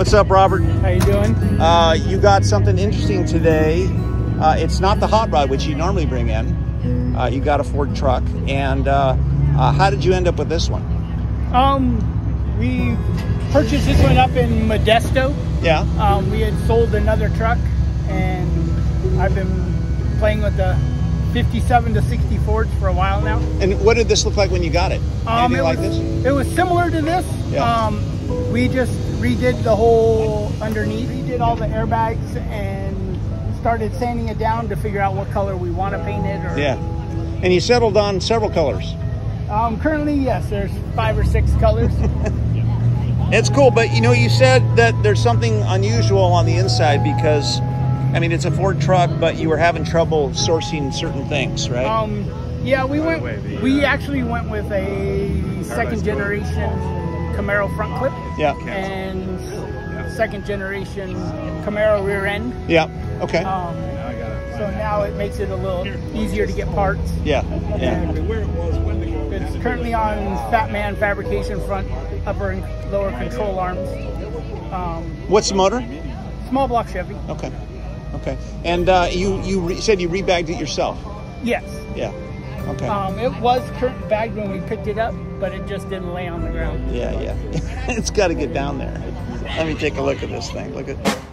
What's up, Robert? How you doing? Uh, you got something interesting today. Uh, it's not the hot rod which you normally bring in. Uh, you got a Ford truck, and uh, uh, how did you end up with this one? Um, we purchased this one up in Modesto. Yeah. Um, we had sold another truck, and I've been playing with the 57 to 60 Fords for a while now. And what did this look like when you got it? Um, Anything it like was, this? It was similar to this. Yeah. Um, we just redid the whole underneath, redid all the airbags, and started sanding it down to figure out what color we want to paint it. Or, Yeah. And you settled on several colors. Um, currently, yes, there's five or six colors. It's cool, but you know, you said that there's something unusual on the inside because, I mean, it's a Ford truck, but you were having trouble sourcing certain things, right? Um, yeah, we went. way, the, we uh, actually went with a second generation Camaro front clip yeah. and second generation Camaro rear end. Yeah. Okay. Um, Now I gotta so now it makes it a little easier to get parts. Yeah. Yeah. find where it was, when to go. It's currently on Fatman fabrication front, upper and lower control arms. Um, What's the motor? small block Chevy. Okay. Okay. And uh, you you re- said you rebagged it yourself. Yes. Yeah. Okay. Um, it was curtain bagged when we picked it up, but it just didn't lay on the ground. yeah. Yeah. it's got to get down there. Let me take a look at this thing. Look at.